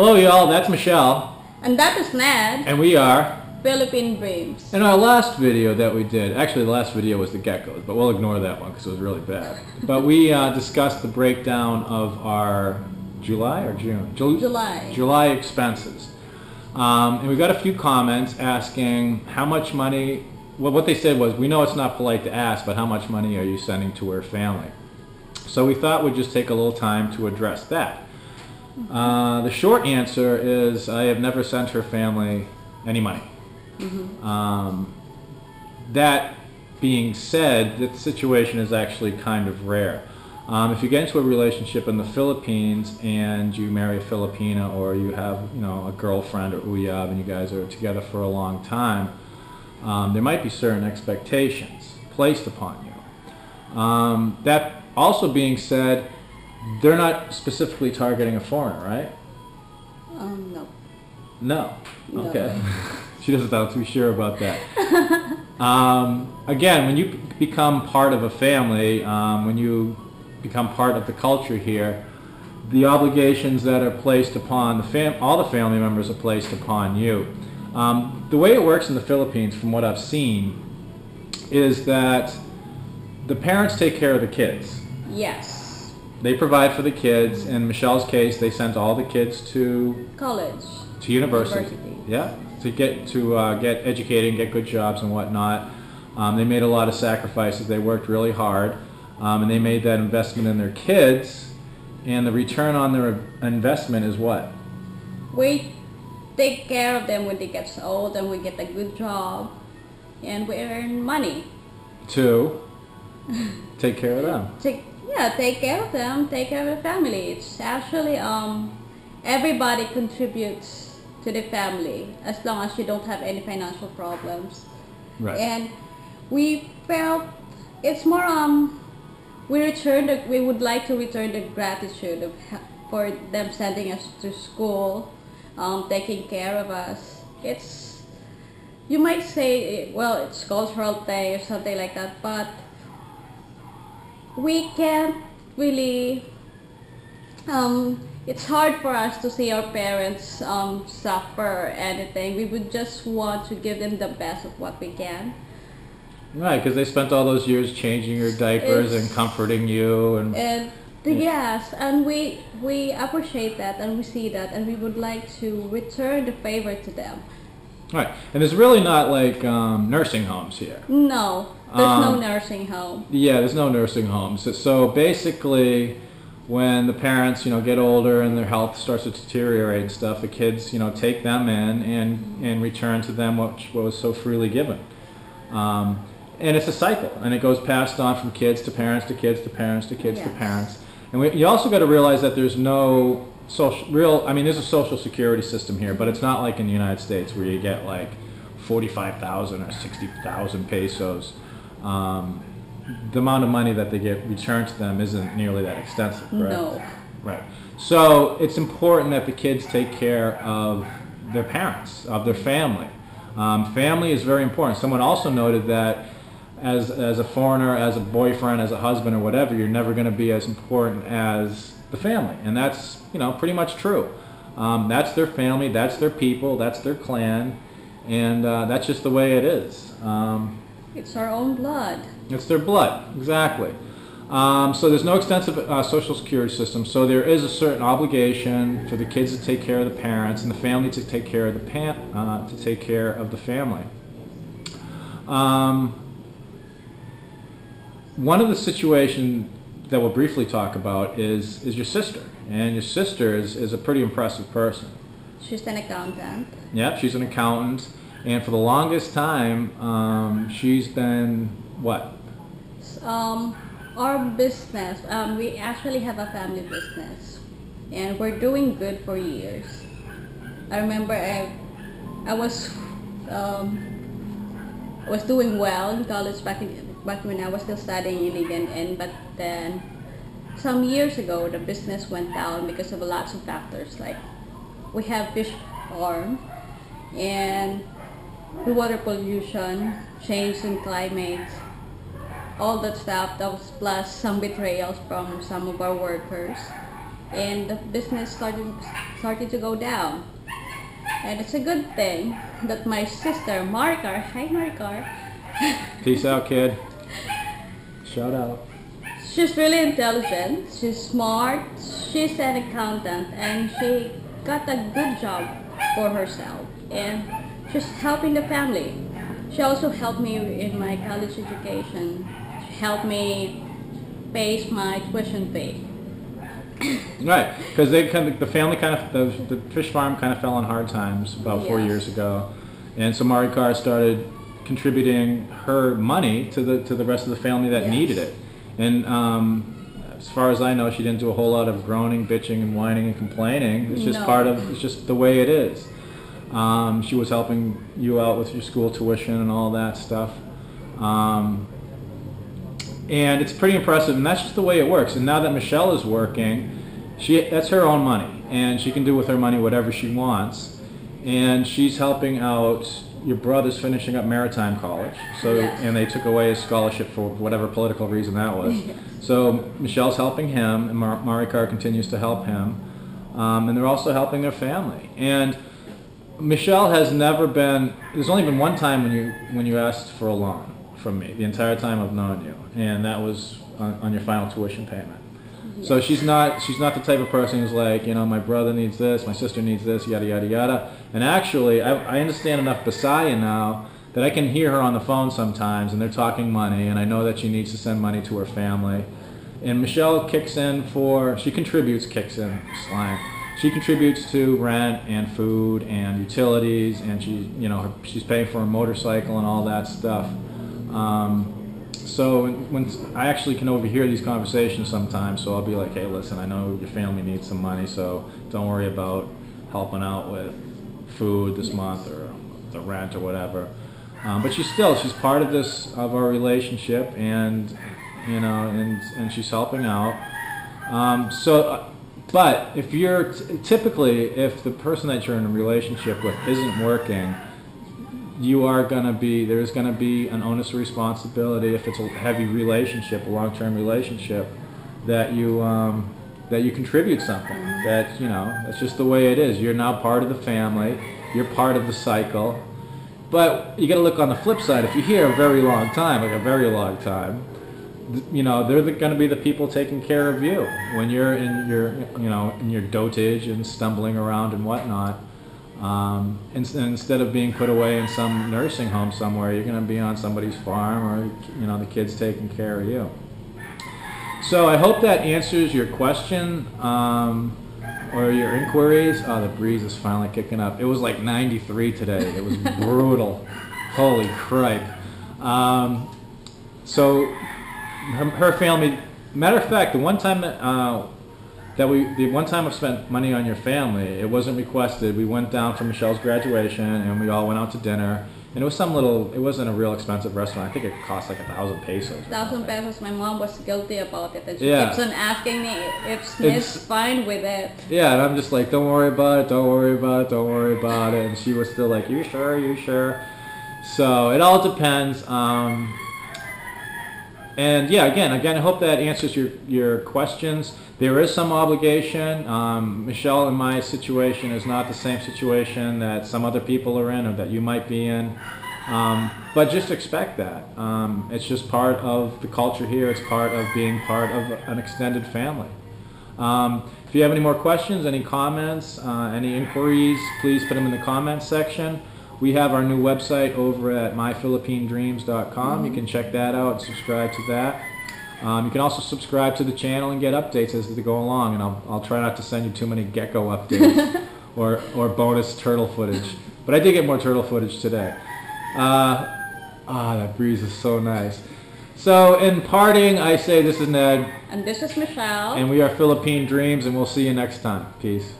Hello, y'all. That's Michelle, And that is Ned, and we are. Philippine Dreams. In our last video that we did, actually the last video was the geckos, but we'll ignore that one because it was really bad. But we uh, discussed the breakdown of our July or June? Ju- July. July expenses. Um, and we got a few comments asking how much money, well, what they said was, we know it's not polite to ask, but how much money are you sending to her family? So we thought we'd just take a little time to address that. Uh, the short answer is I have never sent her family any money. Um, that being said, the situation is actually kind of rare. Um, if you get into a relationship in the Philippines and you marry a Filipina or you have, you know, a girlfriend or uyab and you guys are together for a long time, um, there might be certain expectations placed upon you. Um, that also being said, they're not specifically targeting a foreigner, right? Um, no. No. No. Okay. she doesn't sound too sure about that. um, again, when you become part of a family, um, when you become part of the culture here, the obligations that are placed upon the fam- all the family members are placed upon you. Um, the way it works in the Philippines, from what I've seen, is that the parents take care of the kids. Yes. They provide for the kids. In Michelle's case, they sent all the kids to College. to university. University. Yeah, to get to uh, get educated and get good jobs and whatnot. Um, they made a lot of sacrifices. They worked really hard, um, and they made that investment in their kids. And the return on their investment is what? We take care of them when they get old and we get a good job and we earn money. To take care of them. Take, yeah, take care of them, take care of the family. It's actually, um, everybody contributes to the family as long as you don't have any financial problems. Right. and we felt it's more um we return the, we would like to return the gratitude of for them sending us to school um, taking care of us it's you might say well it's cultural day or something like that but we can't really um, it's hard for us to see our parents um, suffer or anything. We would just want to give them the best of what we can. Right, because they spent all those years changing your diapers It's- and comforting you, and And yes, and we we appreciate that and we see that and we would like to return the favor to them. right. And it's really not like um, nursing homes here. No, there's no Um, nursing home. Yeah, there's no nursing homes. So- So basically, when the parents, you know, get older and their health starts to deteriorate and stuff, the kids, you know, take them in and, and return to them what, what was so freely given. Um, and it's a cycle, and it goes passed on from kids to parents to kids to parents to kids to parents. And we, you also got to realize that there's no social, real, I mean, there's a social security system here, but it's not like in the United States where you get like 45,000 or 60,000 pesos. Um, the amount of money that they get returned to them isn't nearly that extensive, correct? No. Right. So it's important that the kids take care of their parents, of their family. Um, family is very important. Someone also noted that as, as a foreigner, as a boyfriend, as a husband or whatever, you're never going to be as important as the family. And that's, you know, pretty much true. Um, that's their family, that's their people, that's their clan, and uh, that's just the way it is. Um, It's our own blood. it's their blood, exactly. Um, so there's no extensive uh, social security system. So there is a certain obligation for the kids to take care of the parents and the family to take care of the pa- uh, to take care of the family. Um, one of the situations that we'll briefly talk about is is your sister, and your sister is, is a pretty impressive person. She's an accountant. Yep, she's an accountant, and for the longest time, um, she's been what? Um, our business, um, we actually have a family business, and we're doing good for years. I remember I, I was, um, I was doing well in college back in back when I was still studying in Ligan, and but then some years ago the business went down because of lots of factors like we have fish farm and the water pollution, change in climate, all that stuff. That was plus some betrayals from some of our workers, and the business started started to go down. And it's a good thing that my sister Maricar, hi Maricar, Peace out, kid. Shout out. she's really intelligent, she's smart, she's an accountant, and she got a good job for herself. And she's helping the family. She also helped me in my college education. She helped me pay my tuition fee. Right, because they kind of, the family kind of, the, the fish farm kind of fell on hard times about four Yes. years ago. And so Maricar started contributing her money to the, to the rest of the family that Yes. needed it. And um, as far as I know, she didn't do a whole lot of groaning, bitching, and whining and complaining. It's just No. part of, it's just the way it is. Um, she was helping you out with your school tuition and all that stuff. Um, and it's pretty impressive and that's just the way it works. And now that michelle is working she that's her own money and she can do with her money whatever she wants. And she's helping out your brother's finishing up maritime college. So and they took away his scholarship for whatever political reason that was. So michelle's helping him and Mar- Maricar continues to help him. Um, and they're also helping their family. And Michelle has never been. There's only been one time when you when you asked for a loan from me the entire time I've known you, and that was on, on your final tuition payment. Mm-hmm. So she's not she's not the type of person who's like you know my brother needs this, my sister needs this, yada yada yada. And actually, I, I understand enough Bisaya now that I can hear her on the phone sometimes, and they're talking money, and I know that she needs to send money to her family. And Michelle kicks in for she contributes kicks in slang she contributes to rent and food and utilities and she you know her, she's paying for a motorcycle and all that stuff. Um, so when, I actually can overhear these conversations sometimes so I'll be like hey listen I know your family needs some money so don't worry about helping out with food this month or the rent or whatever. Um, but she's still she's part of this of our relationship and you know and and she's helping out. Um, so, uh, but if you're typically, if the person that you're in a relationship with isn't working, you are gonna be there's gonna be an onus of responsibility if it's a heavy relationship, a long-term relationship, that you um, that you contribute something. That you know that's just the way it is. You're now part of the family. You're part of the cycle. But you got to look on the flip side. If you're here a very long time, like a very long time, you know they're going to be the people taking care of you. When you're in your you know in your dotage and stumbling around and whatnot um, and, and instead of being put away in some nursing home somewhere you're going to be on somebody's farm or you know the kids taking care of you. So i hope that answers your question um, or your inquiries. Oh the breeze is finally kicking up. It was like 93 today. It was brutal. Holy cripe um, so her, her family. Matter of fact, the one time that uh, that we, the one time I've spent money on your family, it wasn't requested. We went down for Michelle's graduation, and we all went out to dinner. And it was some little. It wasn't a real expensive restaurant. I think it cost like a thousand pesos. Thousand pesos. My mom was guilty about it, and she Yeah. keeps on asking me if Smith's It's- fine with it. Yeah, and I'm just like, don't worry about it, don't worry about it, don't worry about it. And she was still like, you sure, you sure? So it all depends. Um, and yeah, again, again, I hope that answers your, your questions. There is some obligation. Um, Michelle, in my situation, is not the same situation that some other people are in or that you might be in. Um, but just expect that. Um, it's just part of the culture here. It's part of being part of an extended family. Um, if you have any more questions, any comments, uh, any inquiries, please put them in the comments section. We have our new website over at myphilippinedreams.com. You can check that out and subscribe to that. Um, you can also subscribe to the channel and get updates as they go along, and I'll, I'll try not to send you too many gecko updates or, or bonus turtle footage. But I did get more turtle footage today. Uh, ah, that breeze is so nice. So in parting, I say this is Ned, And this is Michelle. and we are Philippine Dreams, and we'll see you next time. Peace.